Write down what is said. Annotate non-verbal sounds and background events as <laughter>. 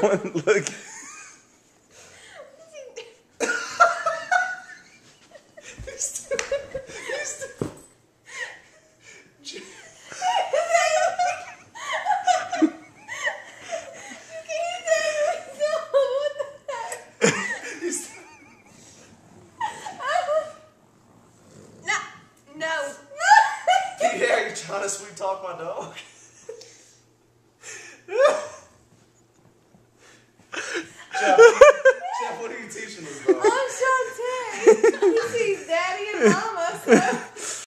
<laughs> Look. No. <laughs> Yeah, you trying to sweet talk my dog? <laughs> <laughs> Chef, what are you teaching us about? Love Shantae. He sees daddy and mama. So.